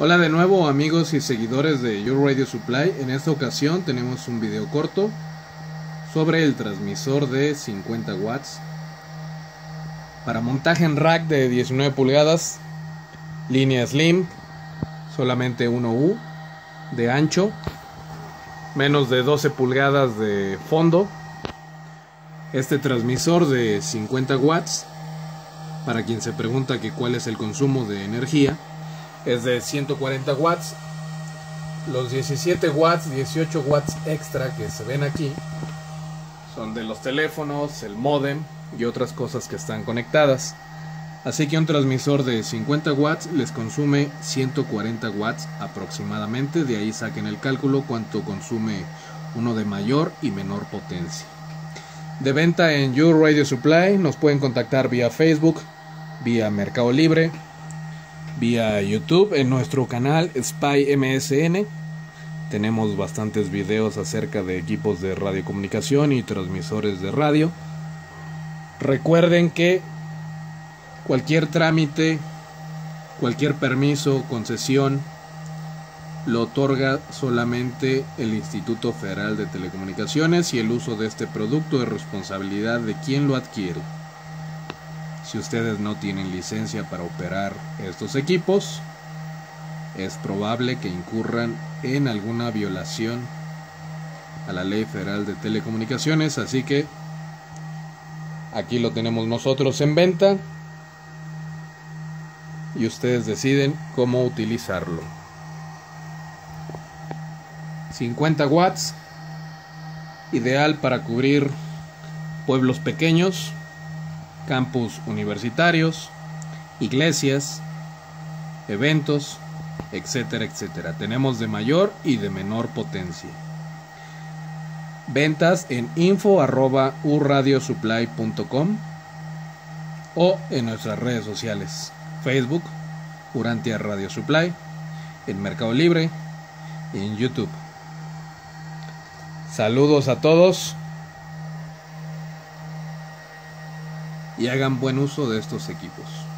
Hola de nuevo amigos y seguidores de Your Radio Supply. En esta ocasión tenemos un video corto sobre el transmisor de 50 watts para montaje en rack de 19 pulgadas, línea slim, solamente 1U de ancho, menos de 12 pulgadas de fondo. Este transmisor de 50 watts, para quien se pregunta que cuál es el consumo de energía, es de 140 watts. Los 17 watts, 18 watts extra que se ven aquí son de los teléfonos, el modem y otras cosas que están conectadas. Así que un transmisor de 50 watts les consume 140 watts aproximadamente. De ahí saquen el cálculo cuánto consume uno de mayor y menor potencia. De venta en Your Radio Supply nos pueden contactar vía Facebook, vía Mercado Libre, vía YouTube en nuestro canal Spy MSN. Tenemos bastantes videos acerca de equipos de radiocomunicación y transmisores de radio. Recuerden que cualquier trámite, cualquier permiso, concesión, lo otorga solamente el Instituto Federal de Telecomunicaciones y el uso de este producto es responsabilidad de quien lo adquiere. Si ustedes no tienen licencia para operar estos equipos, es probable que incurran en alguna violación a la Ley Federal de Telecomunicaciones, así que aquí lo tenemos nosotros en venta y ustedes deciden cómo utilizarlo. 50 watts, ideal para cubrir pueblos pequeños campus universitarios, iglesias, eventos, etcétera, etcétera. Tenemos de mayor y de menor potencia. Ventas en info.urradiosupply.com o en nuestras redes sociales. Facebook, Urantia Radio Supply, en Mercado Libre y en YouTube. Saludos a todos. Y hagan buen uso de estos equipos.